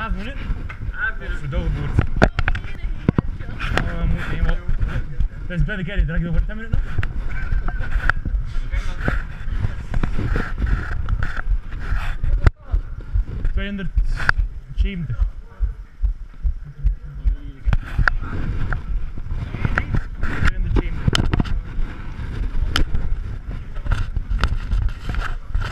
8 minuten? 8 minuten. Verdoven wordt. Oh, moet moeten helemaal. Dat is better carry, draag je over 10 minuten nog? Tweehonderd zeventig.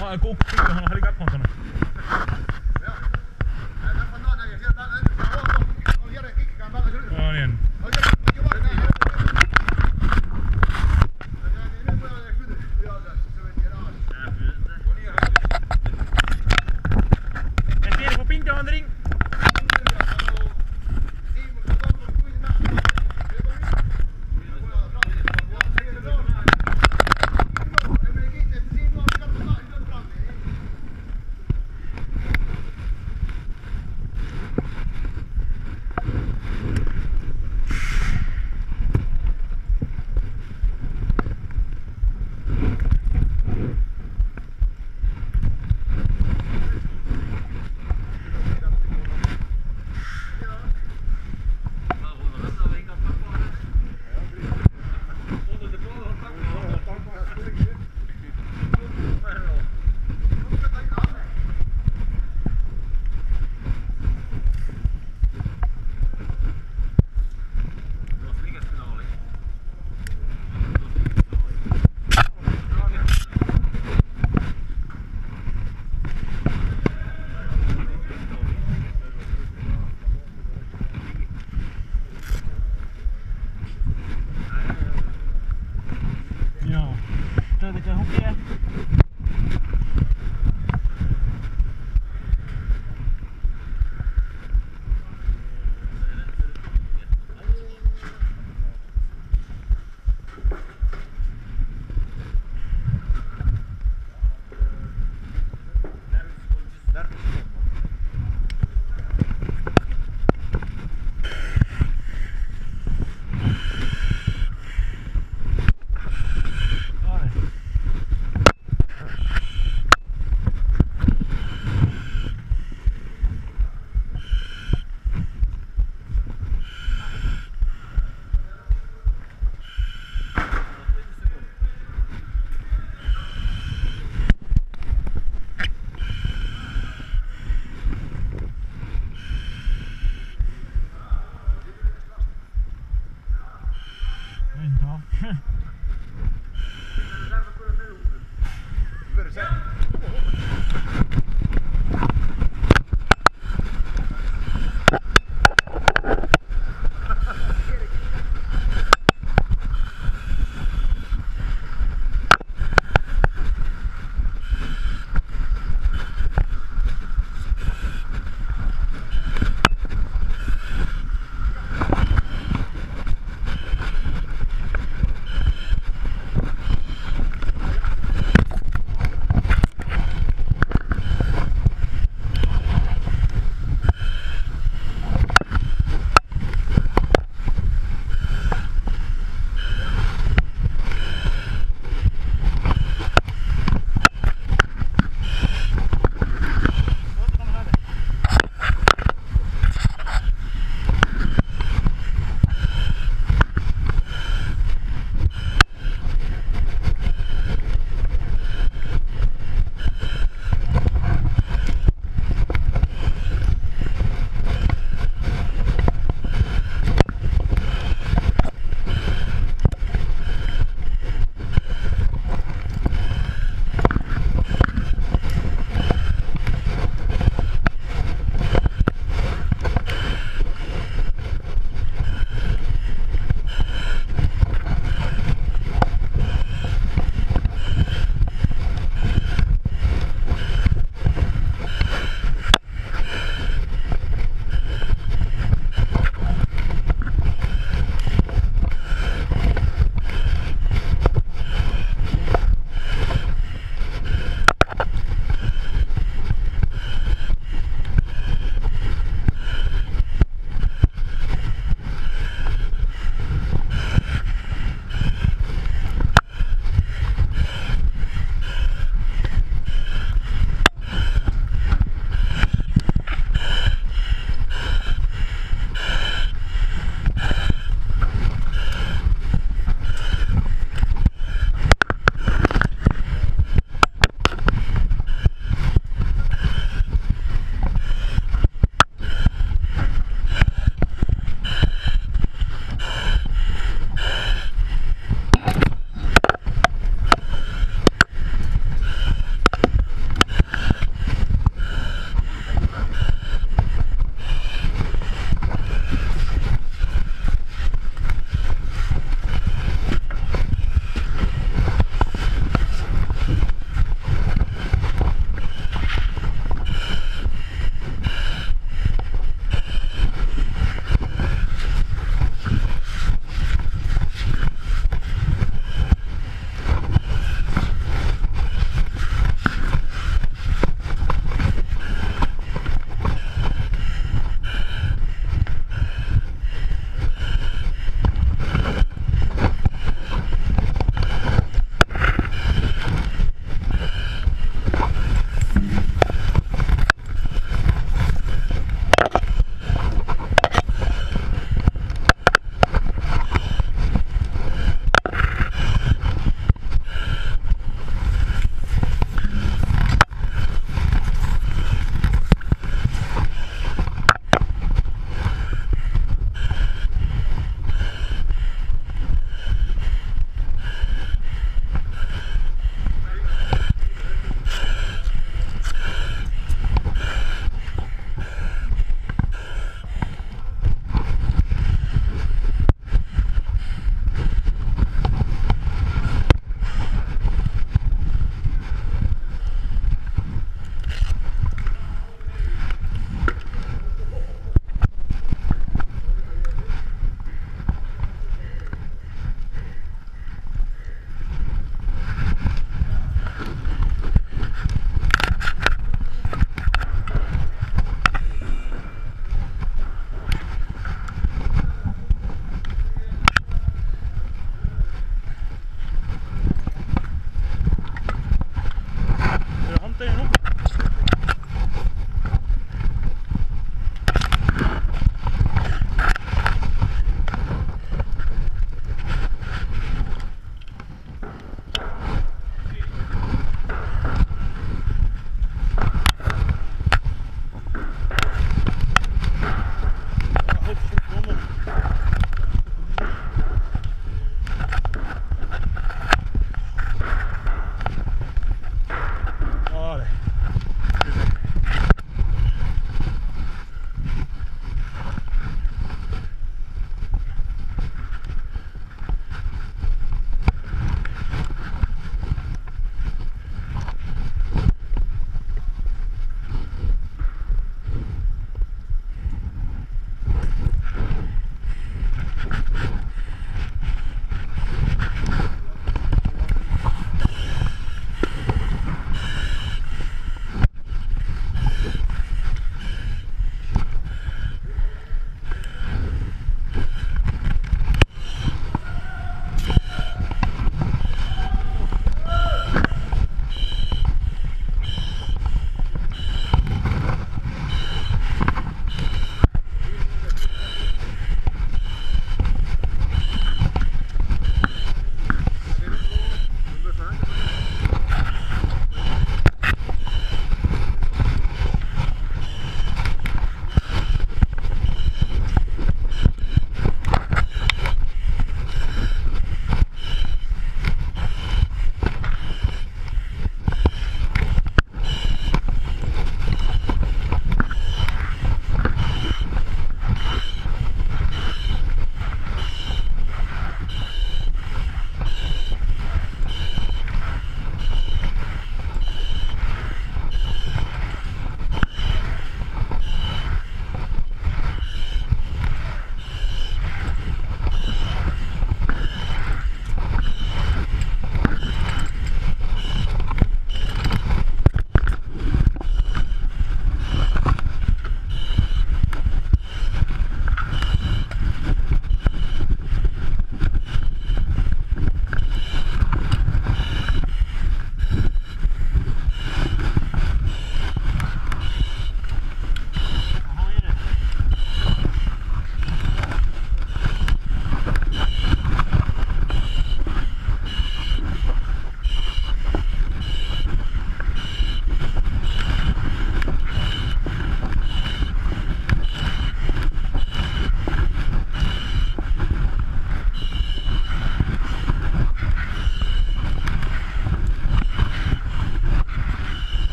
Ah, ik ook. Ik ga nog gelijk uitgaan. Todo bien.